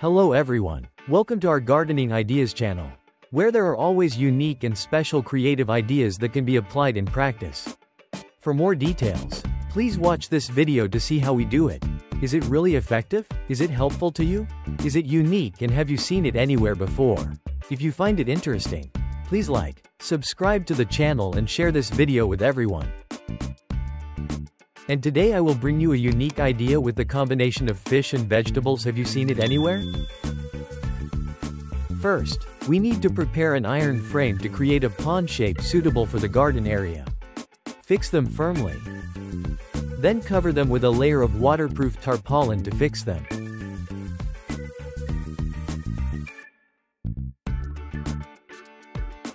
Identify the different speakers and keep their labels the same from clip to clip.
Speaker 1: Hello everyone. Welcome to our Gardening Ideas channel, where there are always unique and special creative ideas that can be applied in practice. For more details, please watch this video to see how we do it. Is it really effective? Is it helpful to you? Is it unique and have you seen it anywhere before? If you find it interesting, please like, subscribe to the channel and share this video with everyone. And today I will bring you a unique idea with the combination of fish and vegetables have you seen it anywhere? First, we need to prepare an iron frame to create a pond shape suitable for the garden area. Fix them firmly. Then cover them with a layer of waterproof tarpaulin to fix them.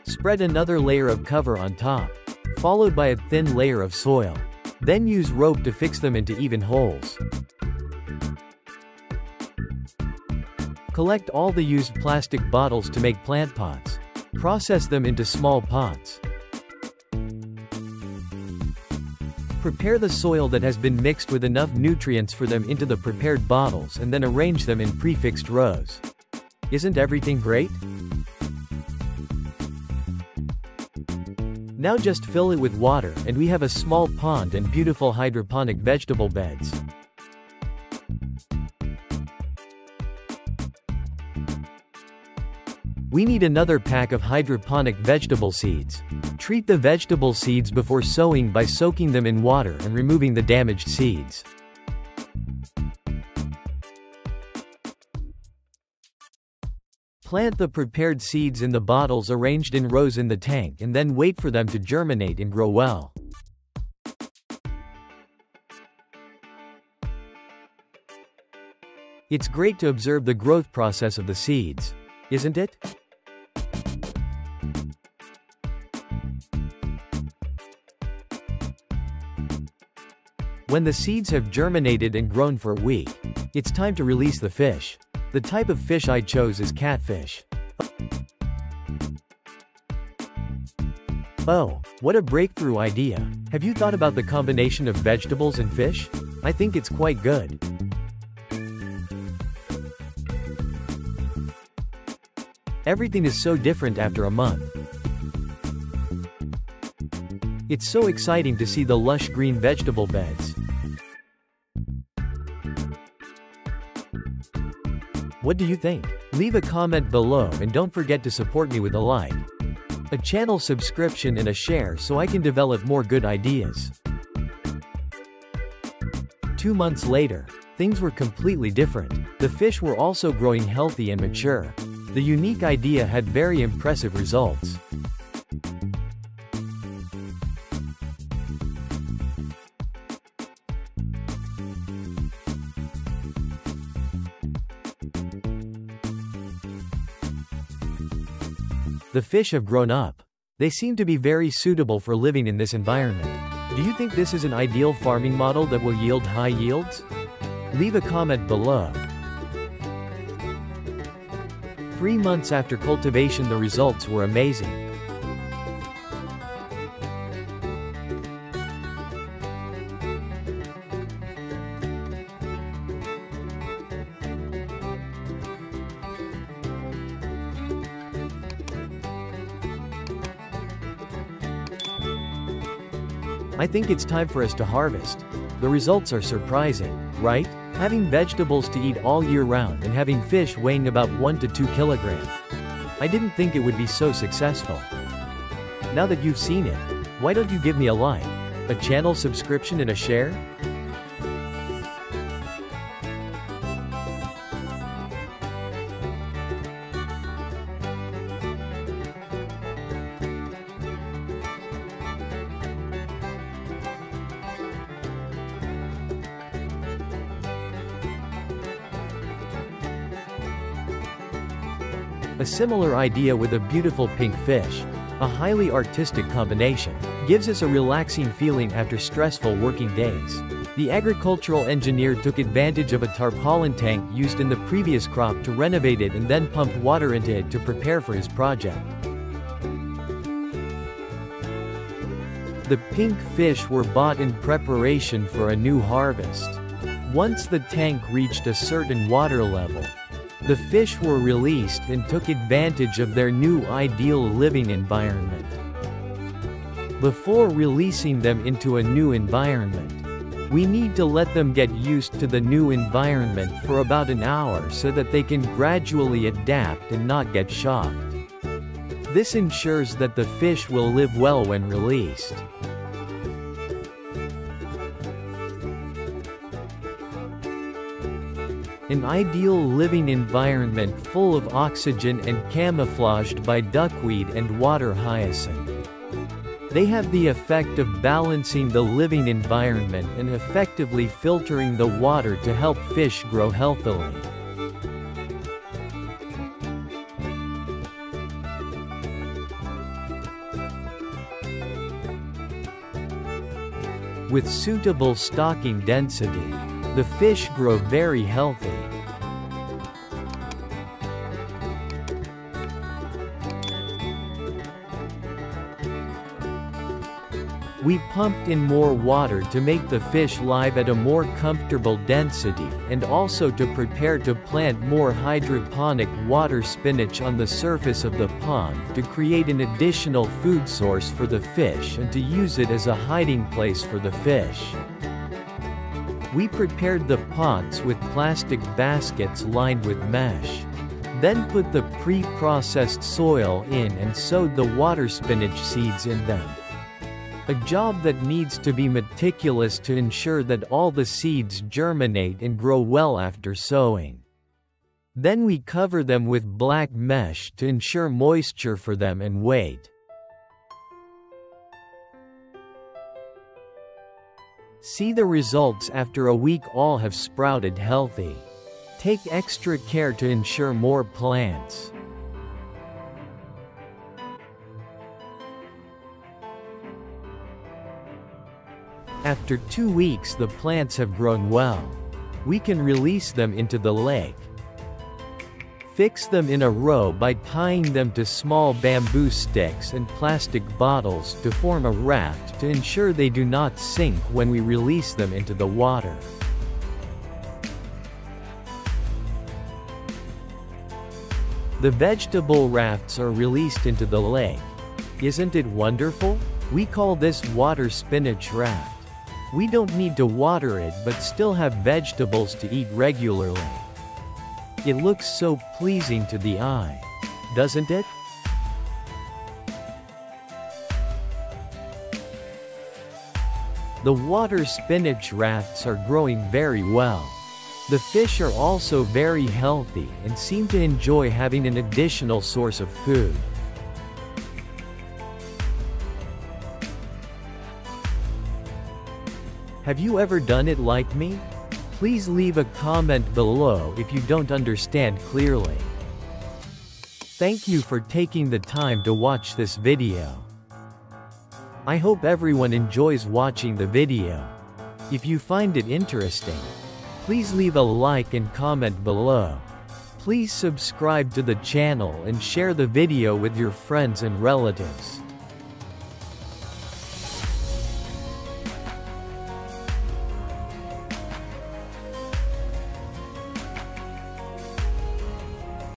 Speaker 1: Spread another layer of cover on top, followed by a thin layer of soil. Then use rope to fix them into even holes. Collect all the used plastic bottles to make plant pots. Process them into small pots. Prepare the soil that has been mixed with enough nutrients for them into the prepared bottles and then arrange them in prefixed rows. Isn't everything great? Now just fill it with water and we have a small pond and beautiful hydroponic vegetable beds. We need another pack of hydroponic vegetable seeds. Treat the vegetable seeds before sowing by soaking them in water and removing the damaged seeds. Plant the prepared seeds in the bottles arranged in rows in the tank and then wait for them to germinate and grow well. It's great to observe the growth process of the seeds, isn't it? When the seeds have germinated and grown for a week, it's time to release the fish. The type of fish I chose is catfish. Oh, what a breakthrough idea. Have you thought about the combination of vegetables and fish? I think it's quite good. Everything is so different after a month. It's so exciting to see the lush green vegetable beds. What do you think? Leave a comment below and don't forget to support me with a like, a channel subscription and a share so I can develop more good ideas. Two months later, things were completely different. The fish were also growing healthy and mature. The unique idea had very impressive results. The fish have grown up. They seem to be very suitable for living in this environment. Do you think this is an ideal farming model that will yield high yields? Leave a comment below. Three months after cultivation the results were amazing. I think it's time for us to harvest. The results are surprising, right? Having vegetables to eat all year round and having fish weighing about 1 to 2 kilogram. I didn't think it would be so successful. Now that you've seen it, why don't you give me a like, a channel subscription and a share? A similar idea with a beautiful pink fish, a highly artistic combination, gives us a relaxing feeling after stressful working days. The agricultural engineer took advantage of a tarpaulin tank used in the previous crop to renovate it and then pumped water into it to prepare for his project. The pink fish were bought in preparation for a new harvest. Once the tank reached a certain water level, The fish were released and took advantage of their new ideal living environment. Before releasing them into a new environment, we need to let them get used to the new environment for about an hour so that they can gradually adapt and not get shocked. This ensures that the fish will live well when released. An ideal living environment full of oxygen and camouflaged by duckweed and water hyacinth. They have the effect of balancing the living environment and effectively filtering the water to help fish grow healthily. With suitable stocking density, the fish grow very healthy. We pumped in more water to make the fish live at a more comfortable density and also to prepare to plant more hydroponic water spinach on the surface of the pond to create an additional food source for the fish and to use it as a hiding place for the fish. We prepared the pots with plastic baskets lined with mesh. Then put the pre-processed soil in and sowed the water spinach seeds in them. A job that needs to be meticulous to ensure that all the seeds germinate and grow well after sowing. Then we cover them with black mesh to ensure moisture for them and wait. See the results after a week all have sprouted healthy. Take extra care to ensure more plants. After two weeks the plants have grown well. We can release them into the lake. Fix them in a row by tying them to small bamboo sticks and plastic bottles to form a raft to ensure they do not sink when we release them into the water. The vegetable rafts are released into the lake. Isn't it wonderful? We call this water spinach raft. We don't need to water it but still have vegetables to eat regularly. It looks so pleasing to the eye. Doesn't it? The water spinach rafts are growing very well. The fish are also very healthy and seem to enjoy having an additional source of food. Have you ever done it like me? Please leave a comment below if you don't understand clearly. Thank you for taking the time to watch this video. I hope everyone enjoys watching the video. If you find it interesting, please leave a like and comment below. Please subscribe to the channel and share the video with your friends and relatives.